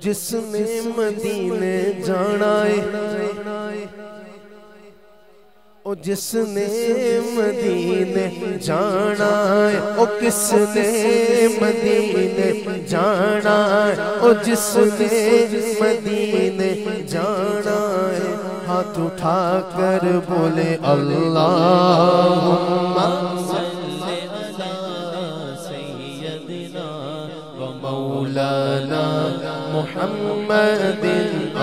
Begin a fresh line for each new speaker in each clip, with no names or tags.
جس نے مدینے جانا ہے، او جس نے مدینے جانا ہے، او کس نے مدینے جانا ہے، او جس نے مدینے جانا ہے۔ ہاتھ اٹھا کر بولے اللہم محمد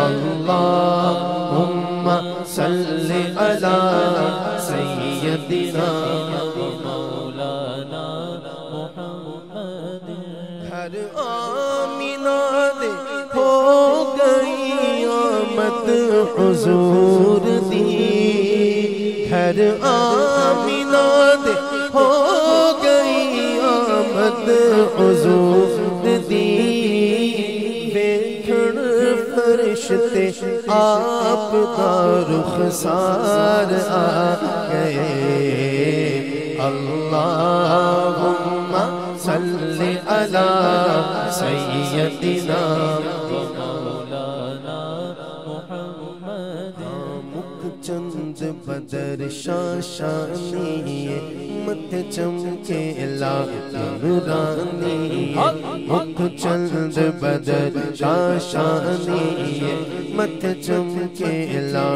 اللهم صل على سيدنا
مولانا محمد
ہر آمینہ دے ہو گئی آمد حضور دی ہر آمینہ دے ہو گئی آمد حضور فرشتے آپ کا رخسار آ گئے۔ اللہم صل علی سیدنا
مولانا محمد۔
مکھ چند بدر شاشانی مت چمکے لا نورانی مکھ چند بدر شاشانی مت چمکے لا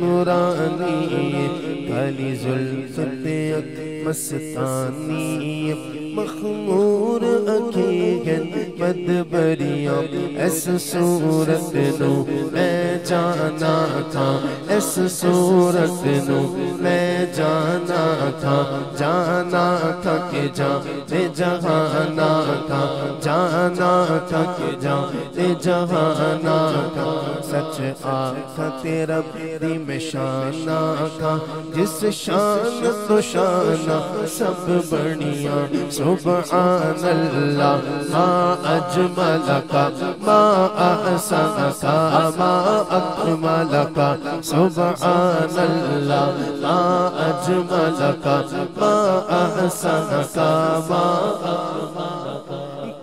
نورانی کالی زلفت اک مستانی مخمور اکیگن مدبریاں اس صورت نو میں جانا تھا۔ اس صورت نو میں جانا تھا جانا تھا کہ جانے جہانا تھا، جانا تھا کہ جانے جہانا تھا۔ سچ آخا تیرا دی میں شانا کا جس شان تو شانہ سب بڑیاں سبحان اللہ، ما اجمل کا، ما احسن کا، ما اکمل کا۔ سبحان اللہ ما اجمل کا ما احسن کا ما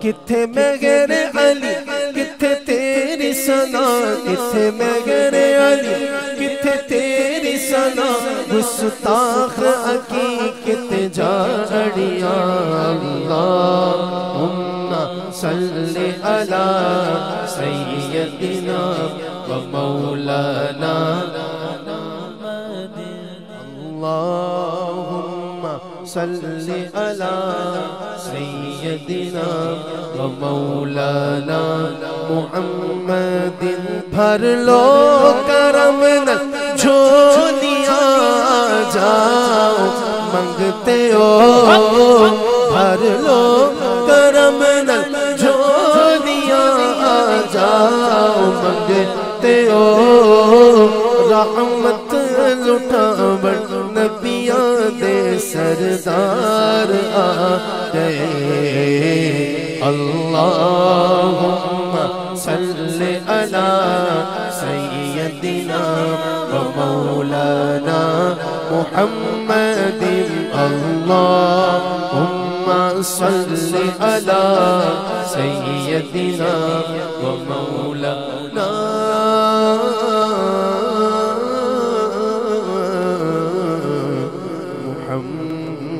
کتھے میں غیر علی، کتھے تیری سنا کتھے میں غیر علی، کتھے تیری سنا گستاخ حقیقت جاڑیاں اللہم صلی علی سیدنا و مولانا اللہم صلی علی سیدنا و محمد. بھر لو کرم جھولیاں جاؤ منگتے ہو۔ بھر لو کرم جھولیاں جاؤ منگتے ہو رحمت لٹا بڑ نبیاں دے سردار آ گئے اللہم صلی علی سیدنا و مولانا محمد، اللہم صلی علی سیدنا و محمد